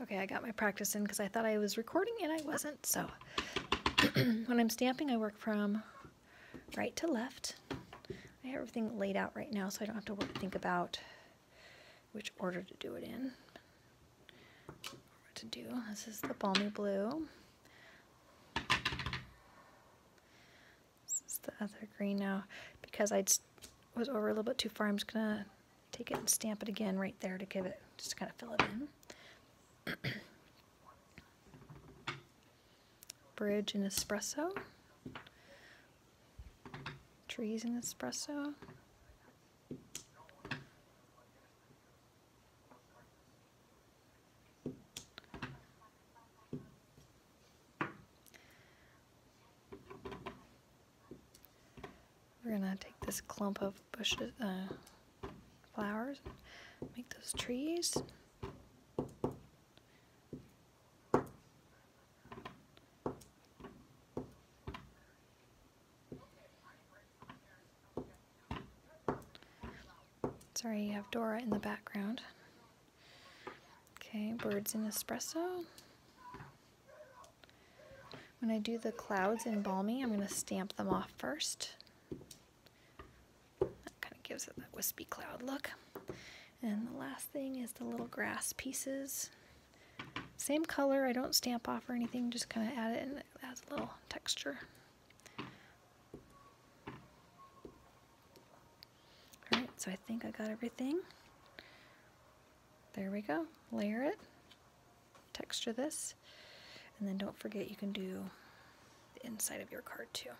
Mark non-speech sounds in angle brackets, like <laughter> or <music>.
Okay, I got my practice in because I thought I was recording and I wasn't. So <clears throat> when I'm stamping, I work from right to left. I have everything laid out right now so I don't have to work, think about which order to do it in. What to do. This is the balmy blue. This is the other green now. Because I was over a little bit too far, I'm just going to take it and stamp it again right there to give it, just kind of fill it in. <coughs> Bridge and espresso. Trees and espresso. We're gonna take this clump of bushes, uh, flowers, make those trees. Sorry, you have Dora in the background. Okay, birds in espresso. When I do the clouds in Balmy, I'm going to stamp them off first. That kind of gives it that wispy cloud look. And the last thing is the little grass pieces. Same color, I don't stamp off or anything, just kind of add it and it adds a little texture. So I think I got everything. There we go. Layer it. Texture this. And then don't forget you can do the inside of your card too.